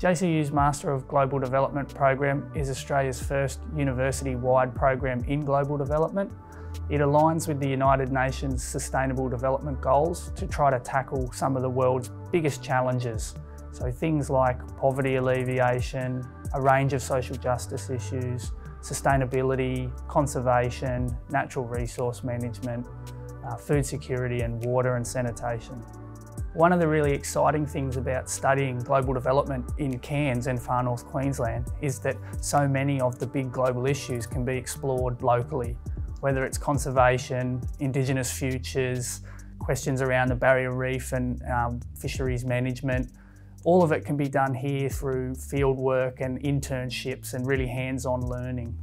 JCU's Master of Global Development program is Australia's first university-wide program in global development. It aligns with the United Nations Sustainable Development Goals to try to tackle some of the world's biggest challenges. So things like poverty alleviation, a range of social justice issues, sustainability, conservation, natural resource management, uh, food security and water and sanitation. One of the really exciting things about studying global development in Cairns and far north Queensland is that so many of the big global issues can be explored locally, whether it's conservation, Indigenous futures, questions around the barrier reef and um, fisheries management. All of it can be done here through field work and internships and really hands-on learning.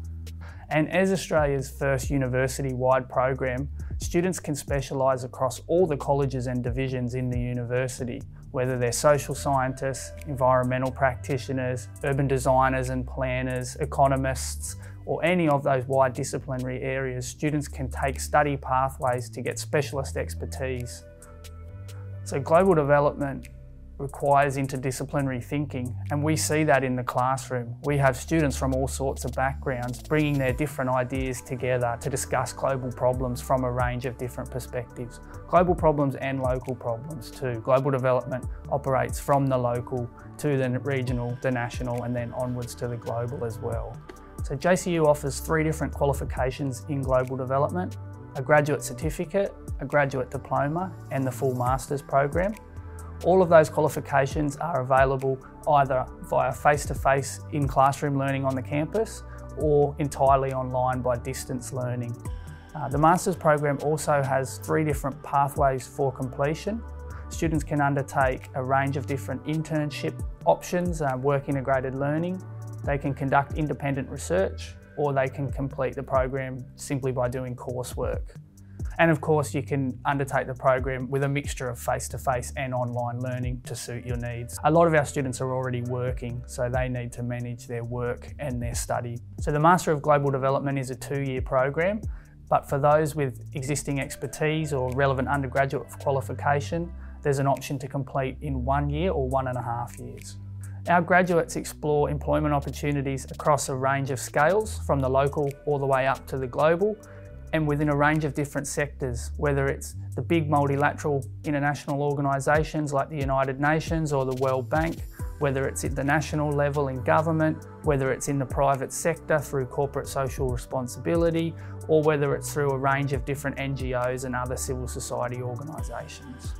And as Australia's first university-wide program, students can specialise across all the colleges and divisions in the university, whether they're social scientists, environmental practitioners, urban designers and planners, economists, or any of those wide disciplinary areas, students can take study pathways to get specialist expertise. So global development requires interdisciplinary thinking and we see that in the classroom. We have students from all sorts of backgrounds bringing their different ideas together to discuss global problems from a range of different perspectives. Global problems and local problems too. Global development operates from the local to the regional, the national and then onwards to the global as well. So JCU offers three different qualifications in global development, a graduate certificate, a graduate diploma and the full master's program. All of those qualifications are available either via face-to-face -face in classroom learning on the campus or entirely online by distance learning. Uh, the Masters program also has three different pathways for completion. Students can undertake a range of different internship options, uh, work integrated learning. They can conduct independent research or they can complete the program simply by doing coursework. And of course, you can undertake the program with a mixture of face-to-face -face and online learning to suit your needs. A lot of our students are already working, so they need to manage their work and their study. So the Master of Global Development is a two-year program, but for those with existing expertise or relevant undergraduate qualification, there's an option to complete in one year or one and a half years. Our graduates explore employment opportunities across a range of scales, from the local all the way up to the global, and within a range of different sectors, whether it's the big multilateral international organisations like the United Nations or the World Bank, whether it's at the national level in government, whether it's in the private sector through corporate social responsibility, or whether it's through a range of different NGOs and other civil society organisations.